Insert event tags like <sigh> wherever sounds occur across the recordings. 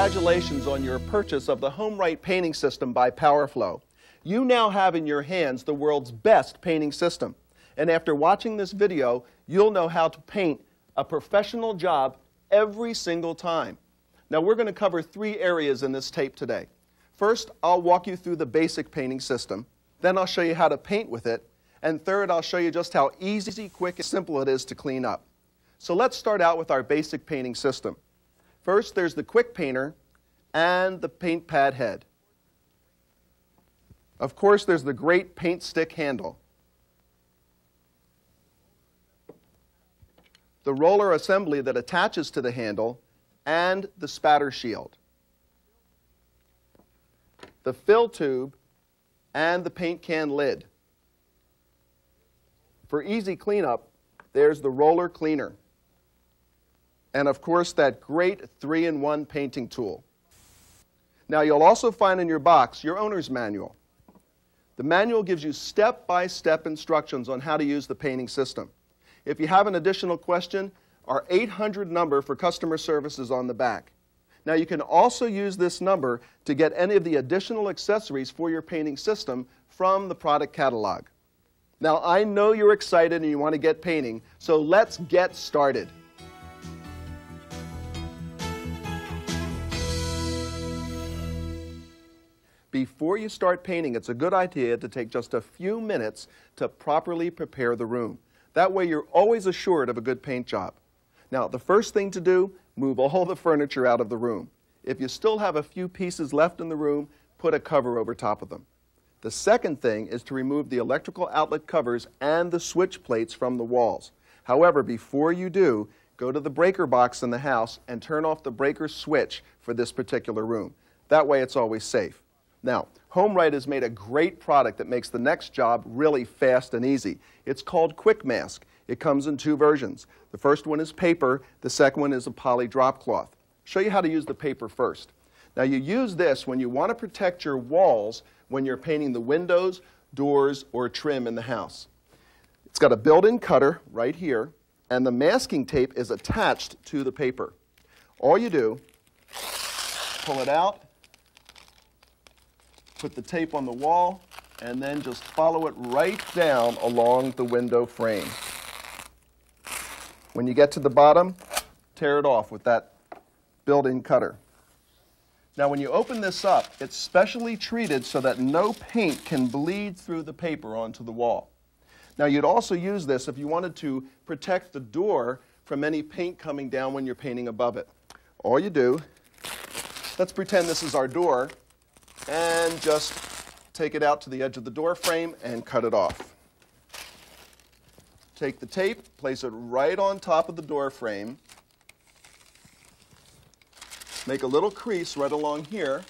Congratulations on your purchase of the HomeRight painting system by PowerFlow. You now have in your hands the world's best painting system. And after watching this video, you'll know how to paint a professional job every single time. Now we're going to cover three areas in this tape today. First, I'll walk you through the basic painting system. Then I'll show you how to paint with it. And third, I'll show you just how easy, quick, and simple it is to clean up. So let's start out with our basic painting system. First, there's the quick painter and the paint pad head. Of course, there's the great paint stick handle. The roller assembly that attaches to the handle and the spatter shield. The fill tube and the paint can lid. For easy cleanup, there's the roller cleaner and of course that great three-in-one painting tool. Now you'll also find in your box your owner's manual. The manual gives you step-by-step -step instructions on how to use the painting system. If you have an additional question, our 800 number for customer service is on the back. Now you can also use this number to get any of the additional accessories for your painting system from the product catalog. Now I know you're excited and you want to get painting, so let's get started. Before you start painting, it's a good idea to take just a few minutes to properly prepare the room. That way you're always assured of a good paint job. Now, the first thing to do, move <laughs> all the furniture out of the room. If you still have a few pieces left in the room, put a cover over top of them. The second thing is to remove the electrical outlet covers and the switch plates from the walls. However, before you do, go to the breaker box in the house and turn off the breaker switch for this particular room. That way it's always safe. Now, HomeRight has made a great product that makes the next job really fast and easy. It's called Quick Mask. It comes in two versions. The first one is paper, the second one is a poly drop cloth. Show you how to use the paper first. Now you use this when you want to protect your walls when you're painting the windows, doors, or trim in the house. It's got a built-in cutter right here, and the masking tape is attached to the paper. All you do, pull it out, put the tape on the wall, and then just follow it right down along the window frame. When you get to the bottom, tear it off with that built-in cutter. Now when you open this up, it's specially treated so that no paint can bleed through the paper onto the wall. Now you'd also use this if you wanted to protect the door from any paint coming down when you're painting above it. All you do, let's pretend this is our door, and just take it out to the edge of the door frame and cut it off. Take the tape, place it right on top of the door frame, make a little crease right along here,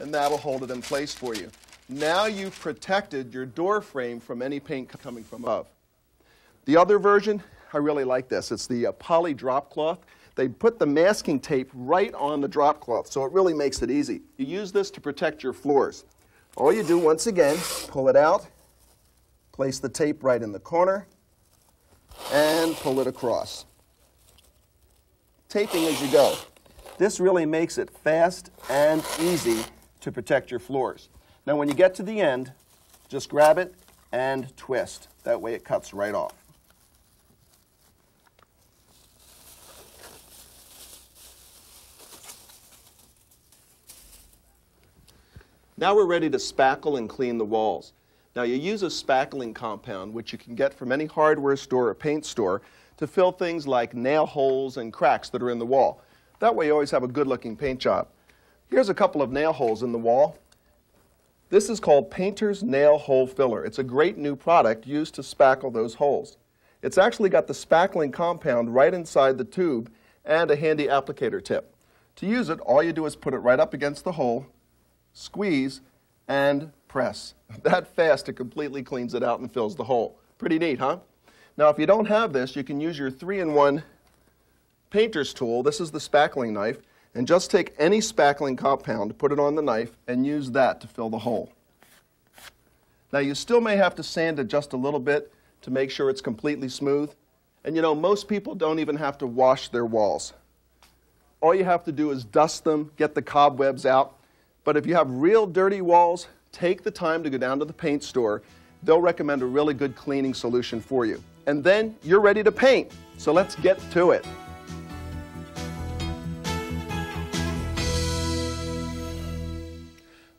and that'll hold it in place for you. Now you've protected your door frame from any paint coming from above. The other version, I really like this. It's the uh, poly drop cloth. They put the masking tape right on the drop cloth, so it really makes it easy. You use this to protect your floors. All you do, once again, pull it out, place the tape right in the corner, and pull it across. Taping as you go. This really makes it fast and easy to protect your floors. Now when you get to the end, just grab it and twist. That way it cuts right off. Now we're ready to spackle and clean the walls. Now you use a spackling compound, which you can get from any hardware store or paint store, to fill things like nail holes and cracks that are in the wall. That way you always have a good looking paint job. Here's a couple of nail holes in the wall. This is called Painter's Nail Hole Filler. It's a great new product used to spackle those holes. It's actually got the spackling compound right inside the tube and a handy applicator tip. To use it, all you do is put it right up against the hole, squeeze, and press. <laughs> That fast, it completely cleans it out and fills the hole. Pretty neat, huh? Now, if you don't have this, you can use your three-in-one painter's tool. This is the spackling knife. And just take any spackling compound, put it on the knife, and use that to fill the hole. Now, you still may have to sand it just a little bit to make sure it's completely smooth. And you know, most people don't even have to wash their walls. all you have to do is dust them, get the cobwebs out. But if you have real dirty walls, take the time to go down to the paint store. They'll recommend a really good cleaning solution for you. And then you're ready to paint. So let's get to it.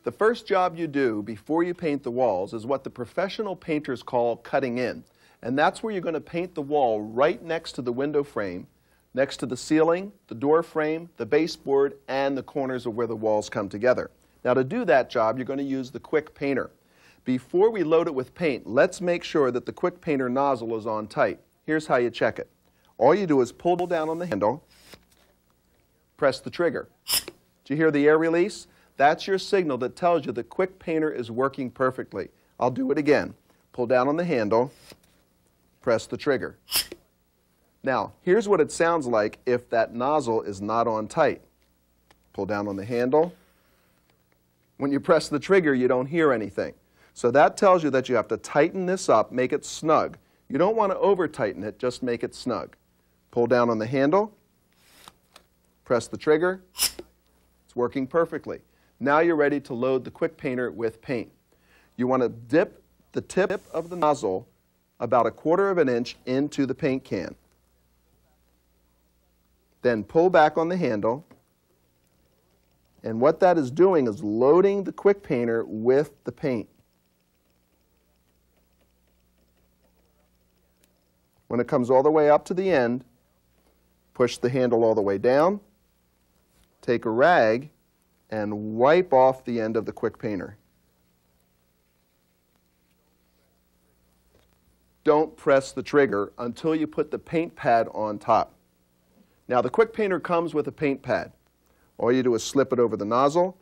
The first job you do before you paint the walls is what the professional painters call cutting in. And that's where you're going to paint the wall right next to the window frame next to the ceiling, the door frame, the baseboard, and the corners of where the walls come together. Now to do that job, you're going to use the Quick Painter. Before we load it with paint, let's make sure that the Quick Painter nozzle is on tight. Here's how you check it. All you do is pull down on the handle, press the trigger. Do you hear the air release? That's your signal that tells you the Quick Painter is working perfectly. I'll do it again. Pull down on the handle, press the trigger. Now, here's what it sounds like if that nozzle is not on tight. Pull down on the handle. When you press the trigger, you don't hear anything. So that tells you that you have to tighten this up, make it snug. You don't want to over tighten it, just make it snug. Pull down on the handle, press the trigger. It's working perfectly. Now you're ready to load the quick painter with paint. You want to dip the tip of the nozzle about a quarter of an inch into the paint can. Then pull back on the handle. And what that is doing is loading the quick painter with the paint. When it comes all the way up to the end, push the handle all the way down, take a rag, and wipe off the end of the quick painter. Don't press the trigger until you put the paint pad on top. Now the quick painter comes with a paint pad. All you do is slip it over the nozzle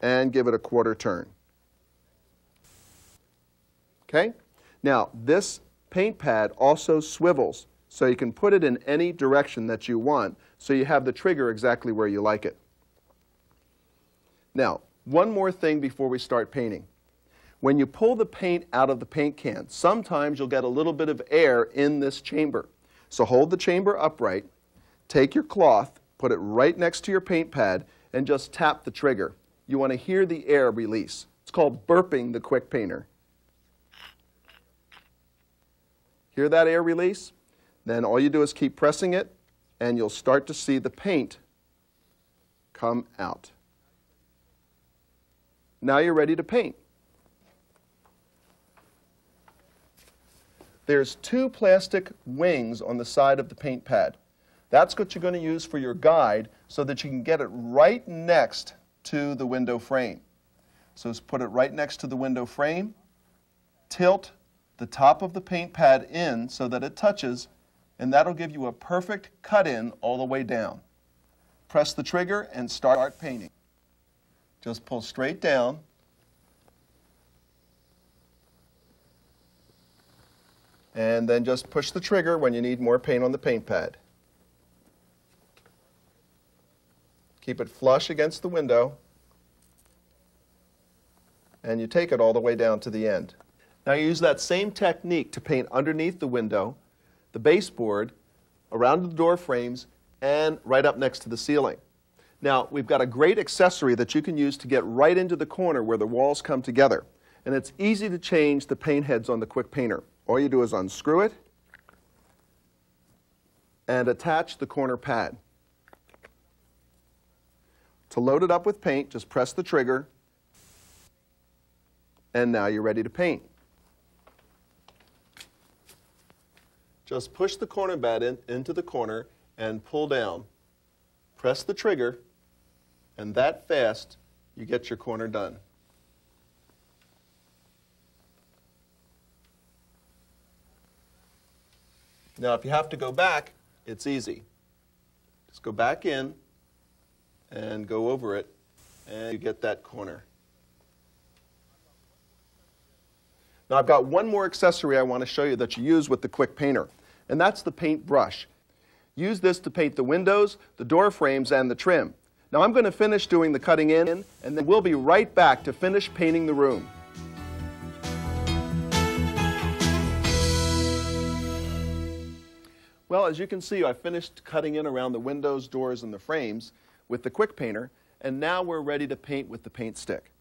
and give it a quarter turn. Okay? Now this paint pad also swivels so you can put it in any direction that you want so you have the trigger exactly where you like it. Now, one more thing before we start painting. When you pull the paint out of the paint can, sometimes you'll get a little bit of air in this chamber. So hold the chamber upright, take your cloth, put it right next to your paint pad, and just tap the trigger. You want to hear the air release. It's called burping the quick painter. Hear that air release? Then all you do is keep pressing it, and you'll start to see the paint come out. Now you're ready to paint. There's two plastic wings on the side of the paint pad. That's what you're going to use for your guide so that you can get it right next to the window frame. So just put it right next to the window frame, tilt the top of the paint pad in so that it touches, and that'll give you a perfect cut in all the way down. Press the trigger and start painting. Just pull straight down and then just push the trigger when you need more paint on the paint pad. Keep it flush against the window, and you take it all the way down to the end. Now you use that same technique to paint underneath the window, the baseboard, around the door frames, and right up next to the ceiling. Now, we've got a great accessory that you can use to get right into the corner where the walls come together. And it's easy to change the paint heads on the quick painter. All you do is unscrew it and attach the corner pad. To load it up with paint, just press the trigger, and now you're ready to paint. Just push the corner pad in, into the corner and pull down. Press the trigger, and that fast, you get your corner done. Now, if you have to go back, it's easy. Just go back in and go over it, and you get that corner. Now, I've got one more accessory I want to show you that you use with the Quick Painter, and that's the paint brush. Use this to paint the windows, the door frames, and the trim. Now, I'm going to finish doing the cutting in, and then we'll be right back to finish painting the room. Well, as you can see, I finished cutting in around the windows, doors, and the frames with the quick painter, and now we're ready to paint with the paint stick.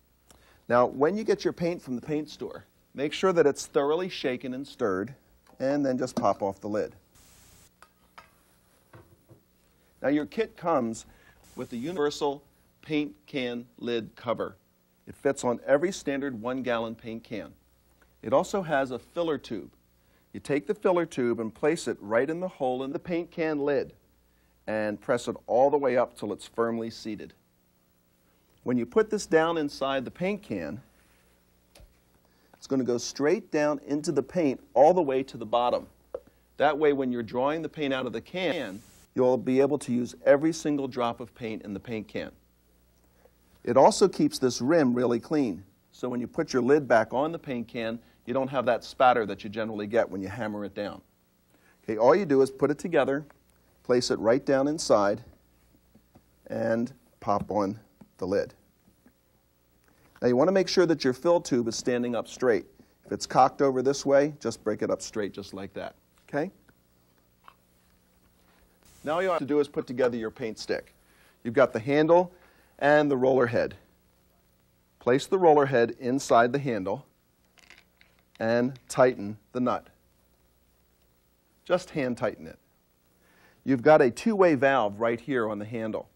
Now, when you get your paint from the paint store, make sure that it's thoroughly shaken and stirred, and then just pop off the lid. Now, your kit comes with a universal paint can lid cover. It fits on every standard one gallon paint can. It also has a filler tube. You take the filler tube and place it right in the hole in the paint can lid and press it all the way up till it's firmly seated. When you put this down inside the paint can, it's going to go straight down into the paint all the way to the bottom. That way, when you're drawing the paint out of the can, you'll be able to use every single drop of paint in the paint can. It also keeps this rim really clean. So when you put your lid back on the paint can, you don't have that spatter that you generally get when you hammer it down. Okay, all you do is put it together, place it right down inside, and pop on the lid. Now you want to make sure that your fill tube is standing up straight. If it's cocked over this way, just break it up straight just like that. Okay? Now all you have to do is put together your paint stick. You've got the handle and the roller head. Place the roller head inside the handle and tighten the nut. Just hand tighten it. You've got a two-way valve right here on the handle.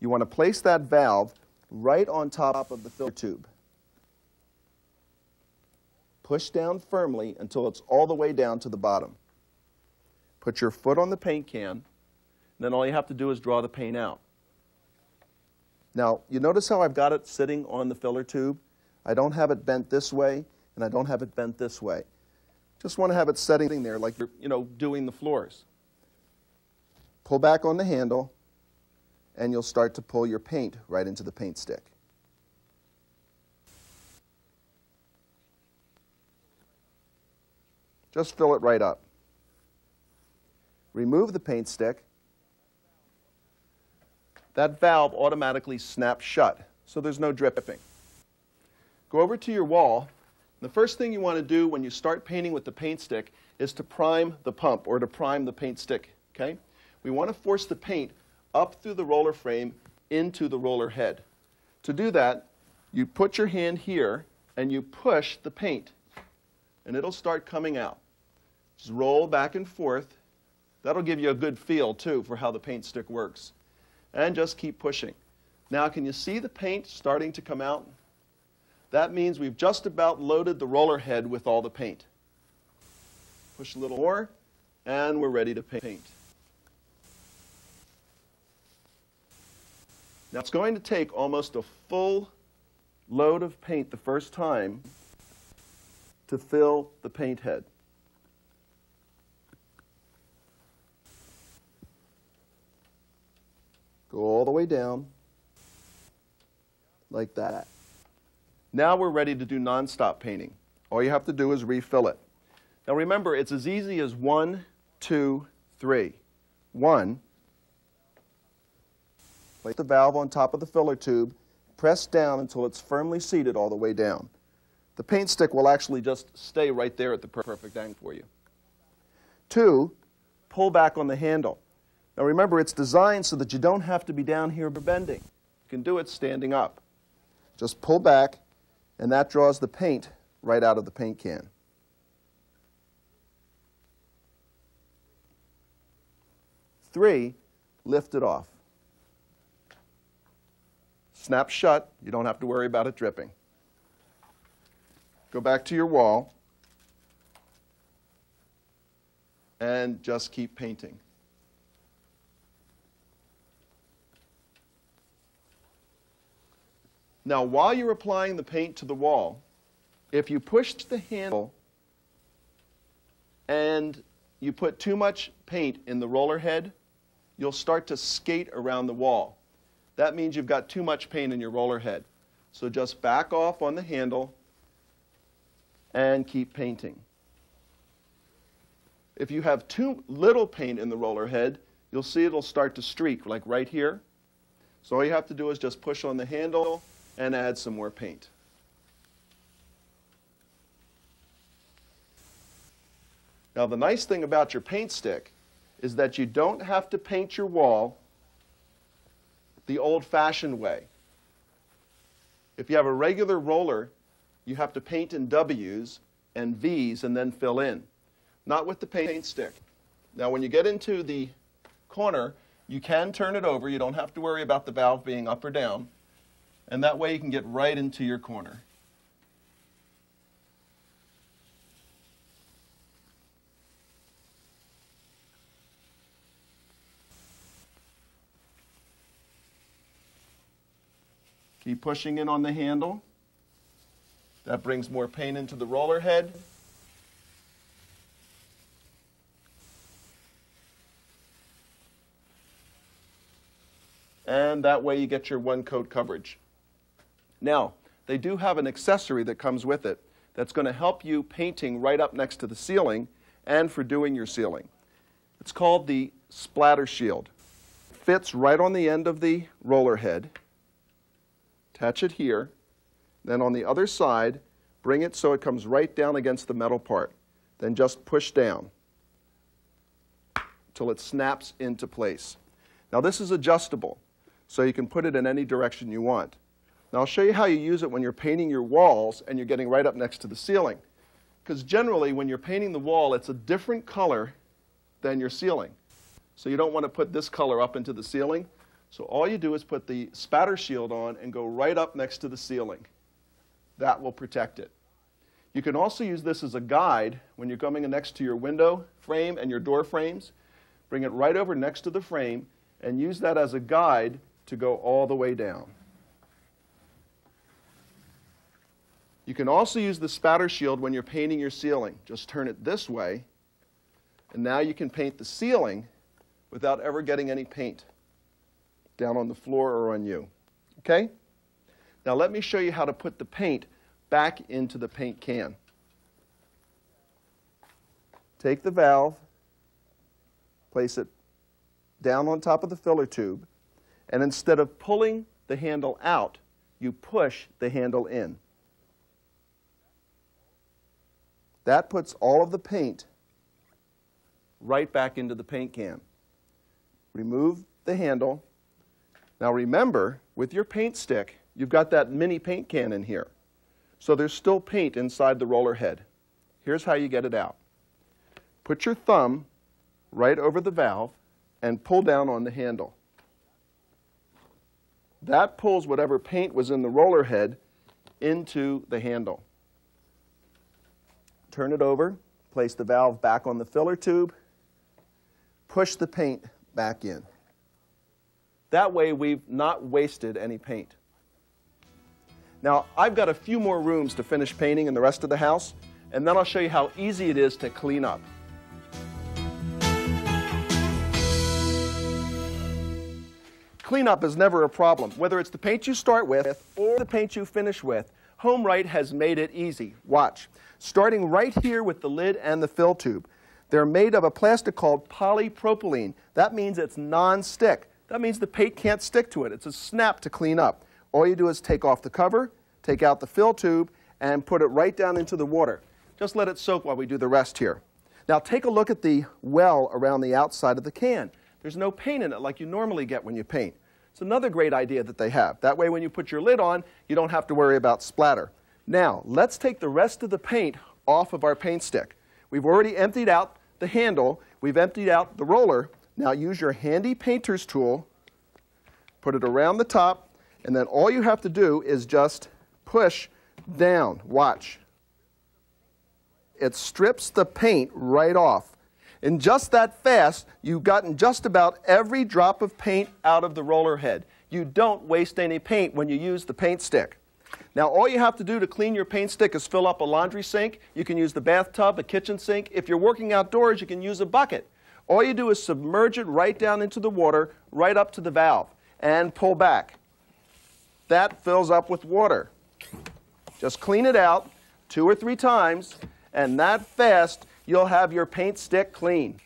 You want to place that valve right on top of the filler tube. Push down firmly until it's all the way down to the bottom. Put your foot on the paint can, then all you have to do is draw the paint out. Now, you notice how I've got it sitting on the filler tube? I don't have it bent this way, and I don't have it bent this way. Just want to have it setting there like you're, you know, doing the floors. Pull back on the handle, and you'll start to pull your paint right into the paint stick. Just fill it right up. Remove the paint stick. That valve automatically snaps shut, so there's no dripping. Go over to your wall. The first thing you want to do when you start painting with the paint stick is to prime the pump or to prime the paint stick. Okay? We want to force the paint up through the roller frame into the roller head. To do that, you put your hand here and you push the paint, and it'll start coming out. Just roll back and forth. That'll give you a good feel, too, for how the paint stick works. And just keep pushing. Now, can you see the paint starting to come out? That means we've just about loaded the roller head with all the paint. Push a little more, and we're ready to paint. Now it's going to take almost a full load of paint the first time to fill the paint head. Go all the way down like that. Now we're ready to do nonstop painting. All you have to do is refill it. Now remember, it's as easy as one, two, three. One, Place the valve on top of the filler tube, press down until it's firmly seated all the way down. The paint stick will actually just stay right there at the perfect angle for you. Two, pull back on the handle. Now remember, it's designed so that you don't have to be down here bending. You can do it standing up. Just pull back, and that draws the paint right out of the paint can. Three, lift it off. Snap shut. You don't have to worry about it dripping. Go back to your wall and just keep painting. Now, while you're applying the paint to the wall, if you push the handle and you put too much paint in the roller head, you'll start to skate around the wall that means you've got too much paint in your roller head. So just back off on the handle and keep painting. If you have too little paint in the roller head, you'll see it'll start to streak, like right here. So all you have to do is just push on the handle and add some more paint. Now the nice thing about your paint stick is that you don't have to paint your wall the old fashioned way. If you have a regular roller, you have to paint in W's and V's and then fill in. Not with the paint stick. Now, when you get into the corner, you can turn it over. You don't have to worry about the valve being up or down. And that way you can get right into your corner. Keep pushing in on the handle. That brings more paint into the roller head. And that way you get your one coat coverage. Now, they do have an accessory that comes with it that's going to help you painting right up next to the ceiling and for doing your ceiling. It's called the splatter shield. Fits right on the end of the roller head attach it here. Then on the other side, bring it so it comes right down against the metal part. Then just push down till it snaps into place. Now this is adjustable, so you can put it in any direction you want. Now I'll show you how you use it when you're painting your walls and you're getting right up next to the ceiling. Because generally when you're painting the wall, it's a different color than your ceiling. So you don't want to put this color up into the ceiling. So all you do is put the spatter shield on and go right up next to the ceiling. That will protect it. You can also use this as a guide when you're coming next to your window frame and your door frames. Bring it right over next to the frame and use that as a guide to go all the way down. You can also use the spatter shield when you're painting your ceiling. Just turn it this way, and now you can paint the ceiling without ever getting any paint down on the floor or on you. Okay? Now let me show you how to put the paint back into the paint can. Take the valve, place it down on top of the filler tube, and instead of pulling the handle out, you push the handle in. That puts all of the paint right back into the paint can. Remove the handle, now remember, with your paint stick, you've got that mini paint can in here. So there's still paint inside the roller head. Here's how you get it out. Put your thumb right over the valve and pull down on the handle. That pulls whatever paint was in the roller head into the handle. Turn it over, place the valve back on the filler tube, push the paint back in. That way we've not wasted any paint. Now, I've got a few more rooms to finish painting in the rest of the house, and then I'll show you how easy it is to clean up. Cleanup is never a problem. Whether it's the paint you start with or the paint you finish with, HomeRight has made it easy. Watch. Starting right here with the lid and the fill tube. They're made of a plastic called polypropylene. That means it's non-stick. That means the paint can't stick to it. It's a snap to clean up. All you do is take off the cover, take out the fill tube, and put it right down into the water. Just let it soak while we do the rest here. Now take a look at the well around the outside of the can. There's no paint in it like you normally get when you paint. It's another great idea that they have. That way when you put your lid on, you don't have to worry about splatter. Now, let's take the rest of the paint off of our paint stick. We've already emptied out the handle, we've emptied out the roller, now use your handy painter's tool, put it around the top, and then all you have to do is just push down. Watch. It strips the paint right off. And just that fast, you've gotten just about every drop of paint out of the roller head. You don't waste any paint when you use the paint stick. Now, all you have to do to clean your paint stick is fill up a laundry sink. You can use the bathtub, a kitchen sink. If you're working outdoors, you can use a bucket. All you do is submerge it right down into the water, right up to the valve, and pull back. That fills up with water. Just clean it out two or three times, and that fast, you'll have your paint stick clean.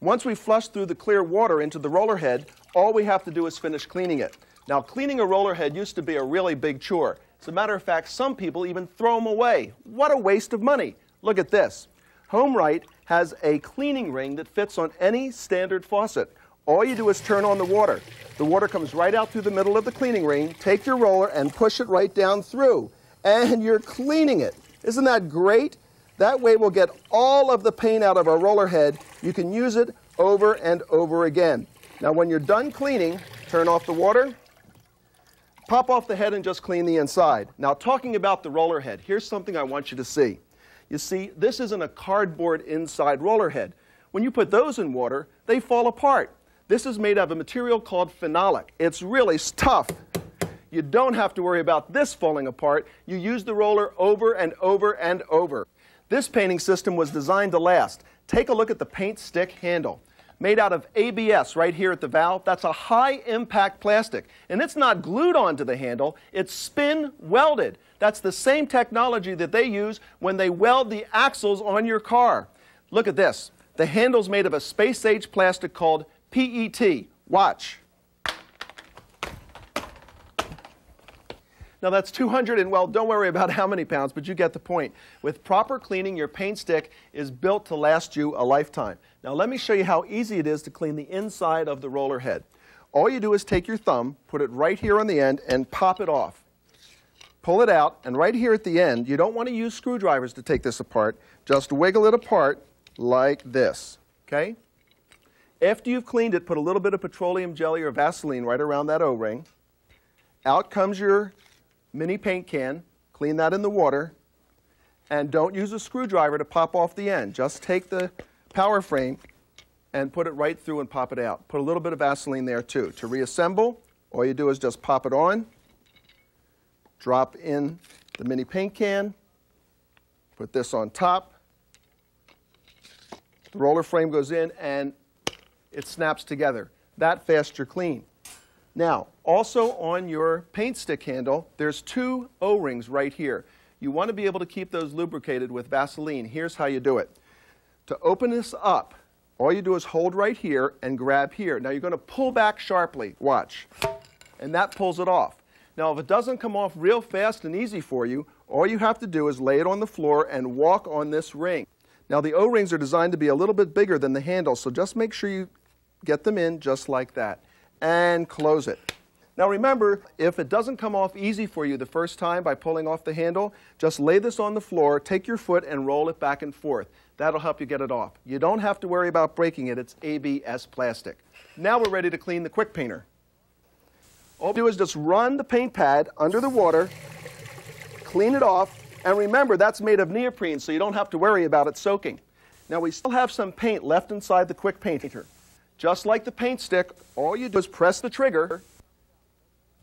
Once we flush through the clear water into the roller head, all we have to do is finish cleaning it. Now, cleaning a roller head used to be a really big chore. As a matter of fact, some people even throw them away. What a waste of money. Look at this. HomeRight has a cleaning ring that fits on any standard faucet. All you do is turn on the water. The water comes right out through the middle of the cleaning ring. Take your roller and push it right down through. And you're cleaning it. Isn't that great? That way we'll get all of the paint out of our roller head. You can use it over and over again. Now when you're done cleaning, turn off the water, pop off the head and just clean the inside. Now talking about the roller head, here's something I want you to see. You see, this isn't a cardboard inside roller head. When you put those in water, they fall apart. This is made of a material called phenolic. It's really tough. You don't have to worry about this falling apart. You use the roller over and over and over. This painting system was designed to last. Take a look at the paint stick handle. Made out of ABS right here at the valve. That's a high impact plastic. And it's not glued onto the handle, it's spin welded. That's the same technology that they use when they weld the axles on your car. Look at this. The handle's made of a space age plastic called PET. Watch. Now that's 200 and well, don't worry about <laughs> how many pounds, but you get the point. With proper cleaning, your paint stick is built to last you a lifetime. Now let me show you how easy it is to clean the inside of the roller head. All you do is take your thumb, put it right here on the end, and pop it off. Pull it out, and right here at the end, you don't want to use screwdrivers to take this apart. Just wiggle it apart like this, okay? After you've cleaned it, put a little bit of petroleum jelly or Vaseline right around that O-ring. Out comes your mini paint can, clean that in the water, and don't use a screwdriver to pop off the end. Just take the power frame and put it right through and pop it out. Put a little bit of Vaseline there too. To reassemble, all you do is just pop it on, drop in the mini paint can, put this on top, the roller frame goes in and it snaps together. That fast you're clean. Now, also on your paint stick handle, there's two O-rings right here. You want to be able to keep those lubricated with Vaseline. Here's how you do it. To open this up, all you do is hold right here and grab here. Now you're going to pull back sharply. Watch. And that pulls it off. Now if it doesn't come off real fast and easy for you, all you have to do is lay it on the floor and walk on this ring. Now the O-rings are designed to be a little bit bigger than the handle, so just make sure you get them in just like that and close it. Now remember, if it doesn't come off easy for you the first time by pulling off the handle, just lay this on the floor, take your foot and roll it back and forth. That'll help you get it off. You don't have to worry about breaking it. It's ABS plastic. Now we're ready to clean the quick painter. All you do is just run the paint pad under the water, clean it off, and remember that's made of neoprene so you don't have to worry about it soaking. Now we still have some paint left inside the quick painter. Just like the paint stick, all you do is press the trigger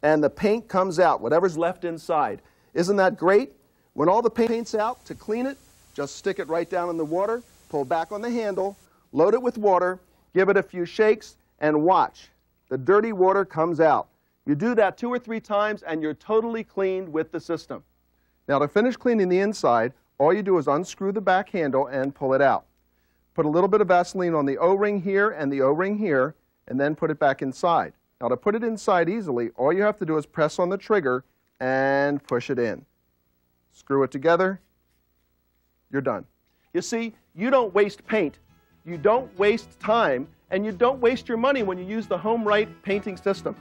and the paint comes out, whatever's left inside. Isn't that great? When all the paint's out, to clean it, just stick it right down in the water, pull back on the handle, load it with water, give it a few shakes, and watch. The dirty water comes out. You do that two or three times and you're totally cleaned with the system. Now to finish cleaning the inside, all you do is unscrew the back handle and pull it out. Put a little bit of Vaseline on the O-ring here and the O-ring here, and then put it back inside. Now to put it inside easily, all you have to do is press on the trigger and push it in. Screw it together, you're done. You see, you don't waste paint, you don't waste time, and you don't waste your money when you use the HomeRight painting system.